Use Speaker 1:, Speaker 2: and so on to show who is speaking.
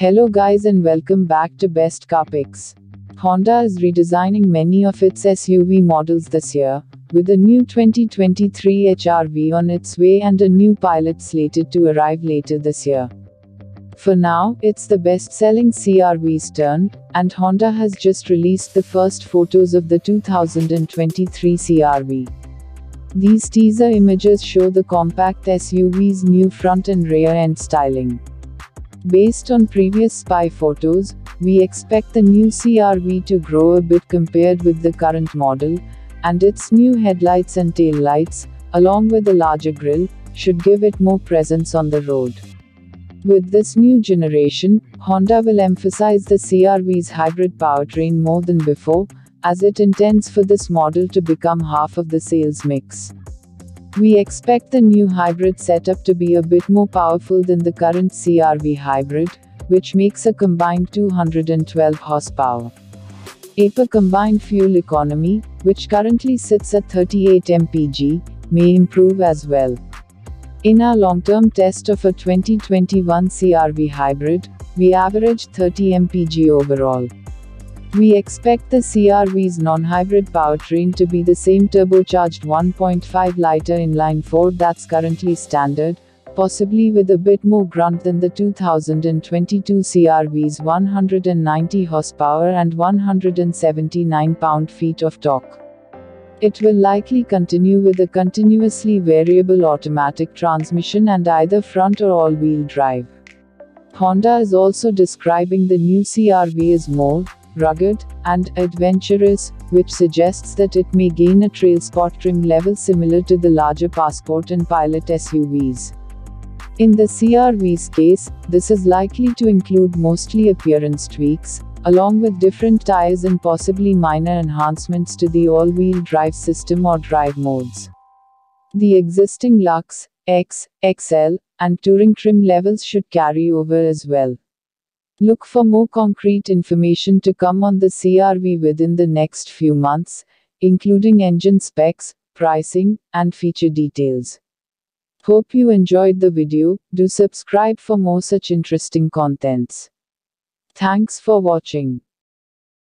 Speaker 1: Hello guys and welcome back to Best Car Picks. Honda is redesigning many of its SUV models this year, with a new 2023 HRV on its way and a new Pilot slated to arrive later this year. For now, it's the best-selling CRV's turn, and Honda has just released the first photos of the 2023 CRV. These teaser images show the compact SUV's new front and rear end styling. Based on previous spy photos, we expect the new CRV to grow a bit compared with the current model, and its new headlights and tail lights, along with a larger grille, should give it more presence on the road. With this new generation, Honda will emphasize the CRV's hybrid powertrain more than before, as it intends for this model to become half of the sales mix. We expect the new hybrid setup to be a bit more powerful than the current CRV hybrid, which makes a combined 212 horsepower. EPA combined fuel economy, which currently sits at 38 mpg, may improve as well. In our long-term test of a 2021 CRV hybrid, we averaged 30 mpg overall. We expect the CRV's non-hybrid powertrain to be the same turbocharged 1.5 liter inline 4 that's currently standard, possibly with a bit more grunt than the 2022 CRV's 190 horsepower and 179 pound-feet of torque. It will likely continue with a continuously variable automatic transmission and either front or all-wheel drive. Honda is also describing the new CRV as more, rugged, and adventurous, which suggests that it may gain a trail sport trim level similar to the larger Passport and Pilot SUVs. In the CRV's case, this is likely to include mostly appearance tweaks, along with different tires and possibly minor enhancements to the all-wheel drive system or drive modes. The existing LX, EX, EX-L, and Touring trim levels should carry over as well. Look for more concrete information to come on the CRV within the next few months, including engine specs, pricing, and feature details. Hope you enjoyed the video, do subscribe for more such interesting contents. Thanks for watching.